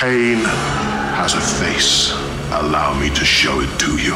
Pain has a face. Allow me to show it to you.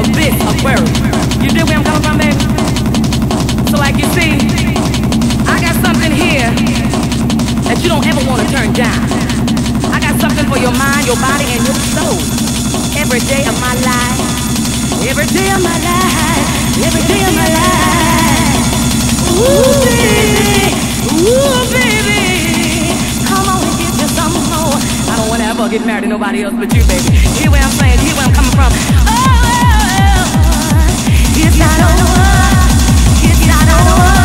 Of this Aquarius. You dig where I'm coming from, baby? So like you see, I got something here that you don't ever want to turn down. I got something for your mind, your body, and your soul. Every day of my life. Every day of my life. Every day of my life. Ooh, baby. Ooh, baby. Come on and get you some more. I don't want to ever get married to nobody else but you, baby. Hear where I'm saying, hear where I'm coming from. Oh, it's not over.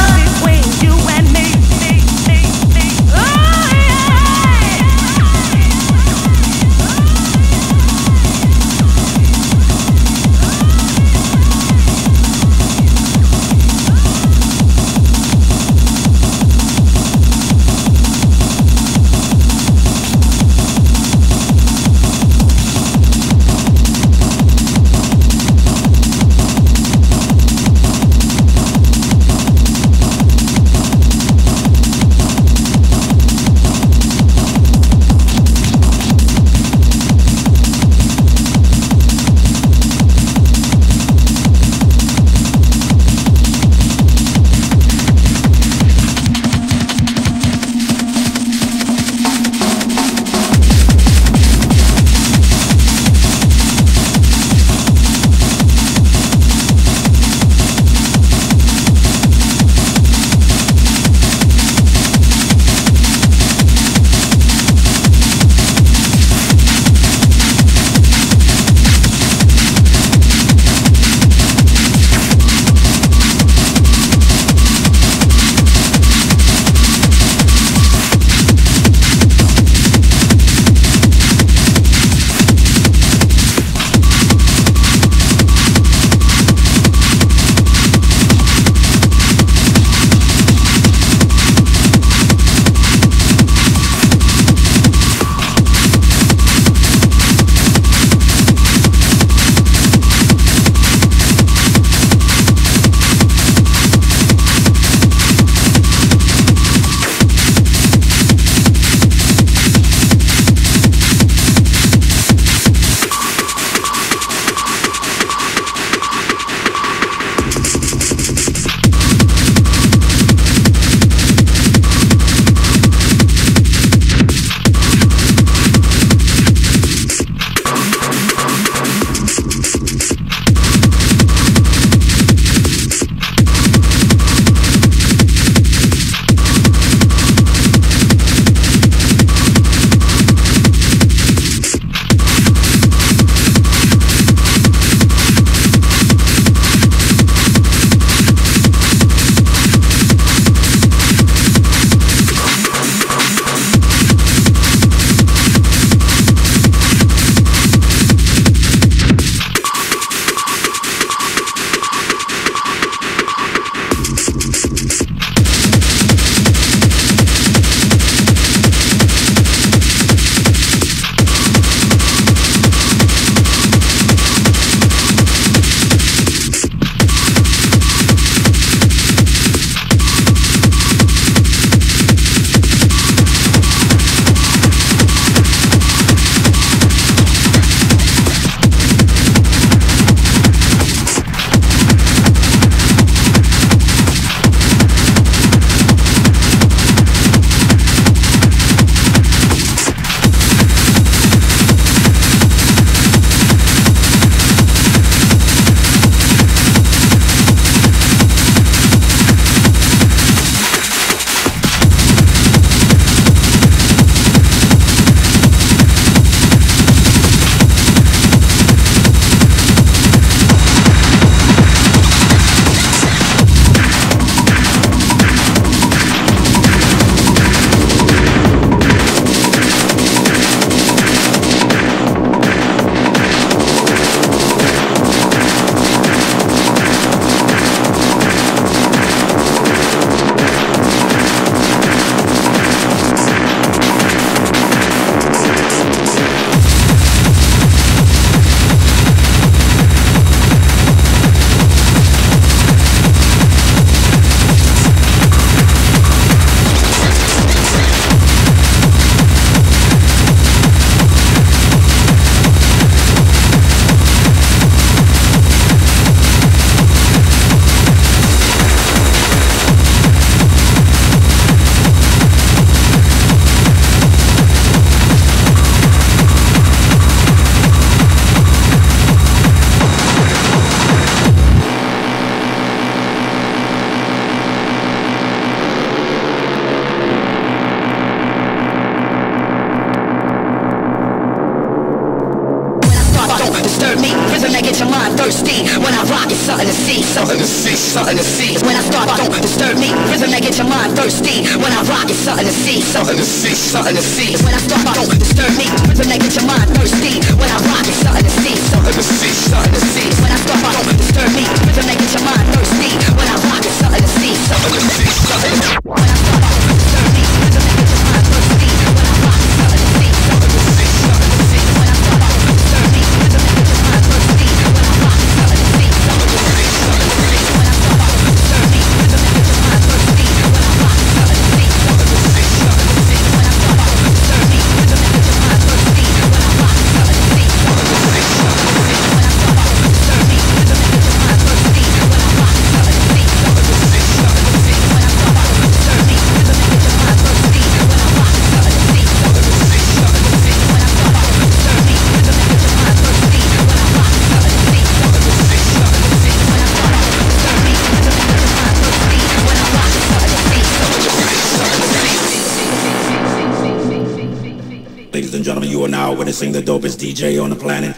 DJ on the planet.